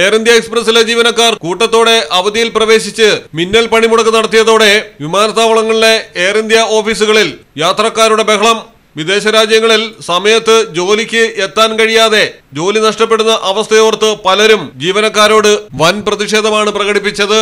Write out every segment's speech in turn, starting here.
Air India എക്സ്പ്രസിലെ ജീവനക്കാർ കൂട്ടത്തോടെ അവധിയിൽ പ്രവേശിച്ച് മിന്നൽ പണിമുടക്ക് നടത്തിയതോടെ വിമാനത്താവളങ്ങളിലെ എയർ ഇന്ത്യ ഓഫീസുകളിൽ യാത്രക്കാരുടെ ബഹളം. വിദേശ രാജ്യങ്ങളിൽ സമയത്ത് ജോലിക്ക് എത്താൻ കഴിയാതെ ജോലി നഷ്ടപ്പെടുന്ന അവസ്ഥയോർത്ത് പലരും ജീവനക്കാരോട് വൻ പ്രതിഷേധമാണ് പ്രകടിപ്പിച്ചത്.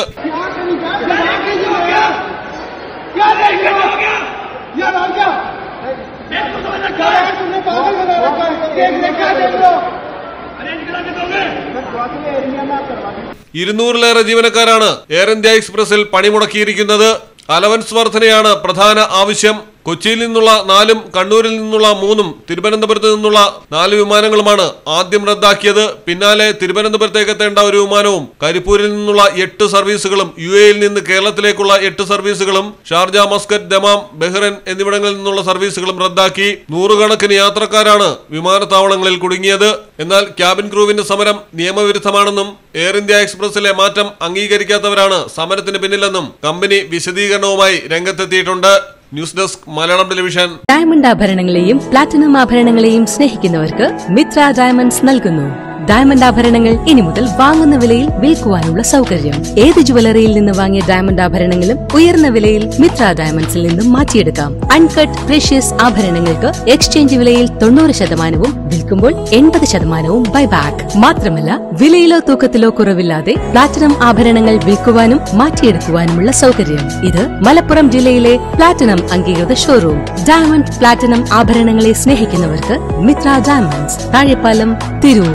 ഇരുന്നൂറിലേറെ ജീവനക്കാരാണ് എയർ ഇന്ത്യ എക്സ്പ്രസിൽ പണിമുടക്കിയിരിക്കുന്നത്. അലവൻസ് വർധനയാണ് പ്രധാന ആവശ്യം. കൊച്ചിയിൽ നിന്നുള്ള നാലും കണ്ണൂരിൽ നിന്നുള്ള മൂന്നും തിരുവനന്തപുരത്ത് നിന്നുള്ള നാല് വിമാനങ്ങളുമാണ് ആദ്യം റദ്ദാക്കിയത്. പിന്നാലെ തിരുവനന്തപുരത്തേക്ക് എത്തേണ്ട ഒരു വിമാനവും കരിപ്പൂരിൽ നിന്നുള്ള എട്ട് സർവീസുകളും യു എയിൽ നിന്ന് കേരളത്തിലേക്കുള്ള എട്ട് സർവീസുകളും ഷാർജ മസ്കറ്റ് ദമാം ബഹ്റൈൻ എന്നിവിടങ്ങളിൽ നിന്നുള്ള സർവീസുകളും റദ്ദാക്കി. നൂറുകണക്കിന് യാത്രക്കാരാണ് വിമാനത്താവളങ്ങളിൽ കുടുങ്ങിയത്. എന്നാൽ ക്യാബിൻ ക്രൂവിന്റെ സമരം നിയമവിരുദ്ധമാണെന്നും എയർ ഇന്ത്യ എക്സ്പ്രസിലെ മാറ്റം അംഗീകരിക്കാത്തവരാണ് സമരത്തിന് പിന്നിലെന്നും കമ്പനി വിശദീകരണവുമായി രംഗത്തെത്തിയിട്ടുണ്ട്. News desk Malayalam television. Diamond ആഭരണങ്ങളെയും platinum ആഭരണങ്ങളെയും സ്നേഹിക്കുന്നവർക്ക് മിത്ര ഡയമണ്ട്സ് നൽകുന്നു. ഡയമണ്ട് ആഭരണങ്ങൾ ഇനി മുതൽ വാങ്ങുന്ന വിലയിൽ വിൽക്കുവാനുള്ള സൗകര്യം. ഏത് ജുവലറിയിൽ നിന്ന് വാങ്ങിയ ഡയമണ്ട് ആഭരണങ്ങളും ഉയർന്ന വിലയിൽ മിത്ര ഡയമണ്ട്സിൽ നിന്നും മാറ്റിയെടുക്കാം. അൺകട്ട് പ്രഷ്യസ് ആഭരണങ്ങൾക്ക് എക്സ്ചേഞ്ച് വിലയിൽ തൊണ്ണൂറ് ശതമാനവും വിൽക്കുമ്പോൾ എൺപത് ശതമാനവും ബൈബാക്ക് മാത്രമല്ല വിലയിലോ തൂക്കത്തിലോ കുറവില്ലാതെ പ്ലാറ്റിനം ആഭരണങ്ങൾ വിൽക്കുവാനും മാറ്റിയെടുക്കുവാനുമുള്ള സൗകര്യം. ഇത് മലപ്പുറം ജില്ലയിലെ പ്ലാറ്റിനം അംഗീകൃത ഷോറൂം ഡയമണ്ട് പ്ലാറ്റിനം ആഭരണങ്ങളെ സ്നേഹിക്കുന്നവർക്ക് മിത്ര ഡയമണ്ട്സ് താഴെപ്പാലം തിരൂർ.